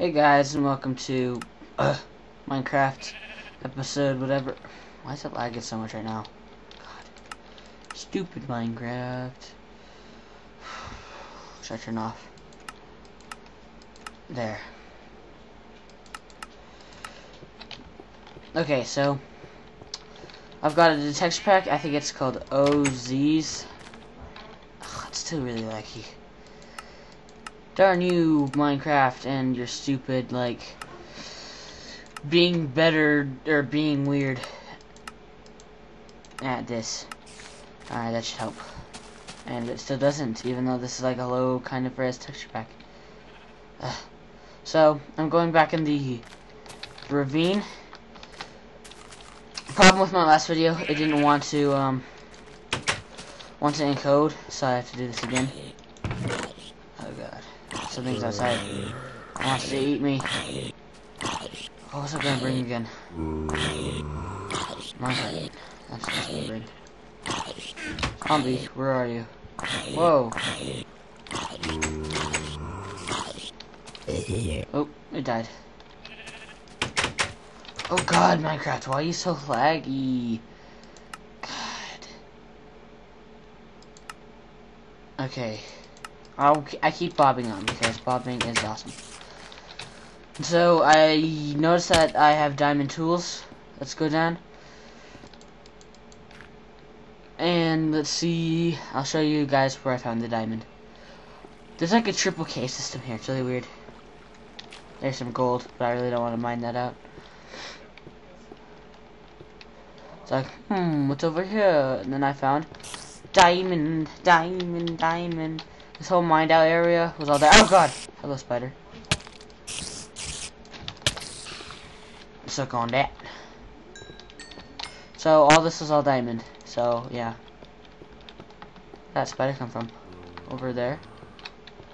Hey guys, and welcome to uh, Minecraft episode whatever. Why is it lagging so much right now? God, stupid Minecraft. Should I turn off? There. Okay, so I've got a detection pack. I think it's called OZs. Ugh, it's still really laggy. Darn you, Minecraft, and your stupid, like, being better, or being weird at this. Alright, that should help. And it still doesn't, even though this is like a low kind of res texture pack. So, I'm going back in the ravine. Problem with my last video, it didn't want to, um, want to encode, so I have to do this again. Something's outside. It wants to eat me. What's it gonna bring again? My That's what's gonna bring. Zombie, where are you? Whoa. Oh, it died. Oh god, Minecraft, why are you so laggy? God. Okay. I'll, I keep bobbing on because bobbing is awesome. So I notice that I have diamond tools. Let's go down. And let's see. I'll show you guys where I found the diamond. There's like a triple K system here. It's really weird. There's some gold, but I really don't want to mine that out. It's like, hmm, what's over here? And then I found diamond, diamond, diamond. This whole mined out area was all there. Oh god! Hello, spider. Suck on that. So all this is all diamond. So yeah. That spider come from? Over there.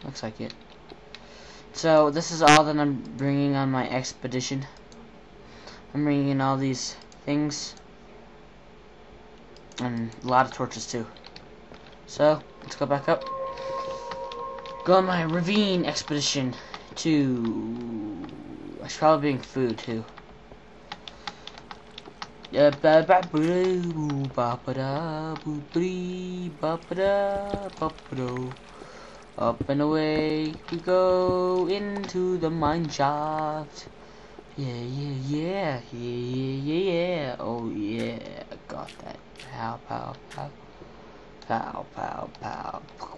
Looks like it. So this is all that I'm bringing on my expedition. I'm bringing in all these things. And a lot of torches too. So, let's go back up go on my ravine expedition to. I should probably bring food too. Yeah, Up and away we go into the mine shaft. Yeah, yeah, yeah, yeah, yeah, yeah. Oh yeah, got that. Pow, pow, pow, pow, pow, pow.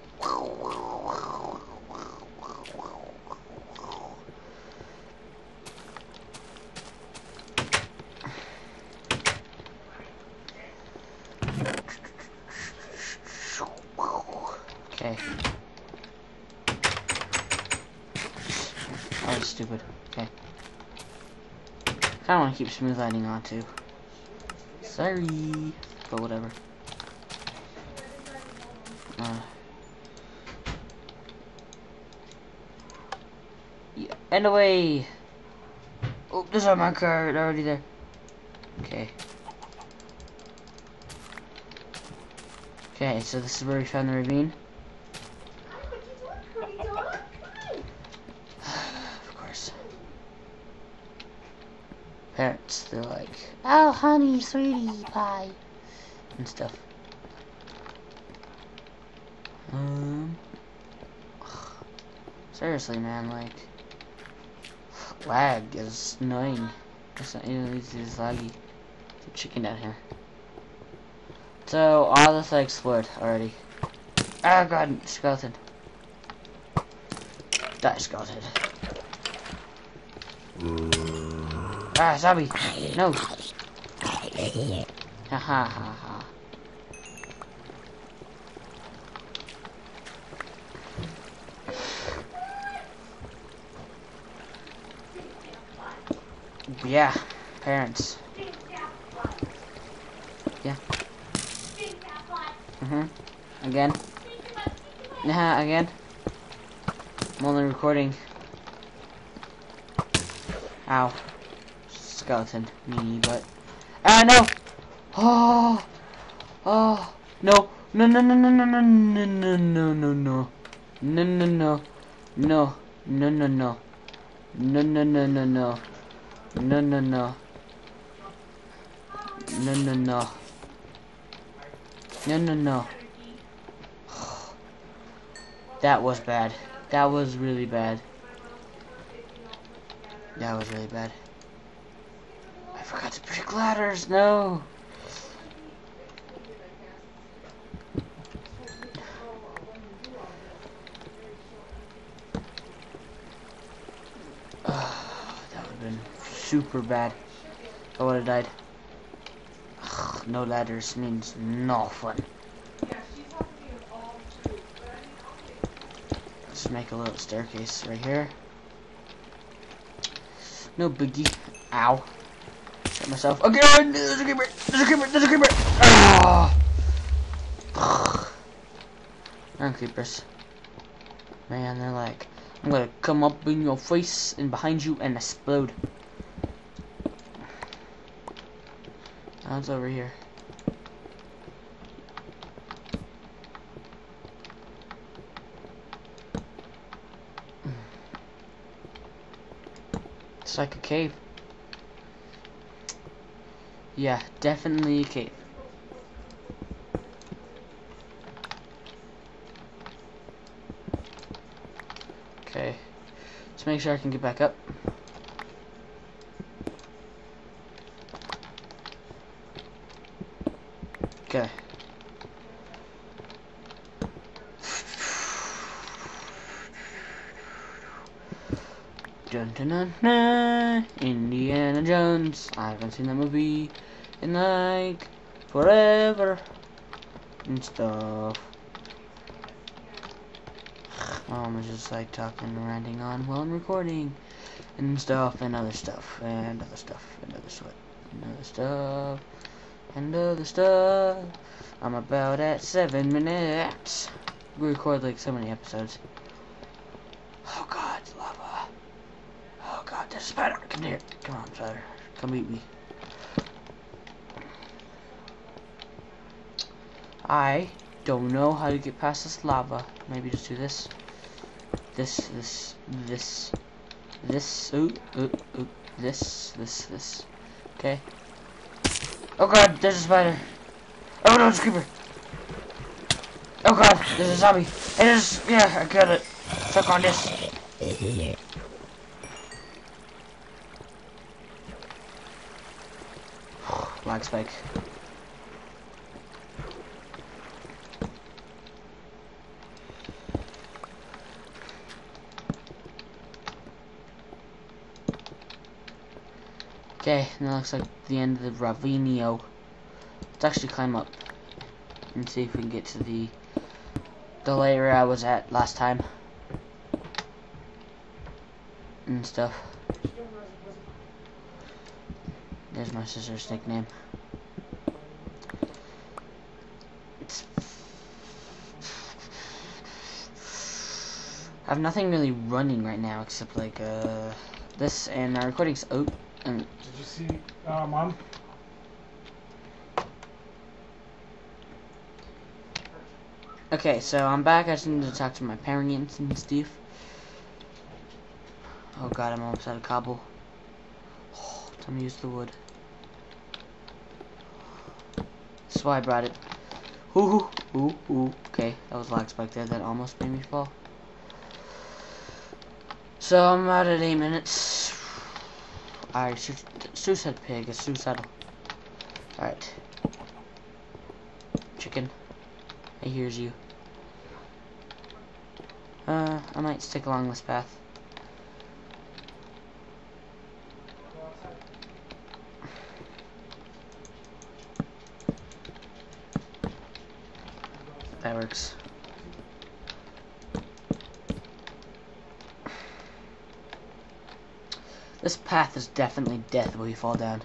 Okay. That was stupid. Okay. Kinda wanna keep smooth lighting on too. Sorry. But whatever. Uh And away! Oh, there's our marker already there. Okay. Okay, so this is where we found the ravine. of course. Parents, they're like, oh, honey, sweetie, pie, and stuff. Um, seriously, man, like, lag is annoying. It's not easy as laggy. There's chicken down here. So all this I explored already. Oh god, skeleton. Die skeleton. Ah, zombie! No! Ha ha ha ha. Yeah, parents. Yeah. Mm-hmm. Again. Nah, again. I'm only recording. Ow. Skeleton. Me, but... Ah, no! Oh! Oh! No! No, no, no, no, no, no, no, no, no, no, no. No, no, no. No. No, no, no. No, no, no, no, no. No, no, no. No, no, no. No, no, no. That was bad. That was really bad. That was really bad. I forgot to pick ladders. No. that would have been super bad. I would have died. no ladders means no fun. Let's make a little staircase right here. No biggie. Ow. Hit myself. Okay, There's a creeper! There's a creeper! There's a creeper! Ah! Iron creepers. Man, they're like, I'm gonna come up in your face and behind you and explode. That's over here. It's like a cave. Yeah, definitely a cave. Okay. Let's make sure I can get back up. Okay. Dun dun dun dun. Indiana Jones. I haven't seen that movie in like forever and stuff. Um, just like talking and ranting on while I'm recording and stuff and other stuff and other stuff and other stuff and other stuff and other stuff. I'm about at seven minutes. We record like so many episodes. Oh god, lava. Oh god, there's a spider. Come here. Come on, spider. Come eat me. I don't know how to get past this lava. Maybe just do this. This, this, this, this, ooh, ooh, ooh, this, this, this. Okay. Oh god, there's a spider. Oh no, it's a creeper. Oh god, there's a zombie. It is, yeah, I got it. Suck on this. Lag spike. Okay, that looks like the end of the Ravinio. Let's actually climb up and see if we can get to the the layer I was at last time and stuff. There's my sister's nickname. I have nothing really running right now except like uh this and our recording's oh Did you see, uh, mom? Okay, so I'm back. I just need to talk to my parents and Steve. Oh god, I'm almost out of cobble. Oh, time to use the wood. That's why I brought it. Ooh, ooh, ooh. Okay, that was lag spike there. That almost made me fall. So I'm out at eight minutes. Alright, su suicide pig is suicidal. Alright. Chicken. I hears you. Uh, I might stick along this path. That works. This path is definitely death when we fall down.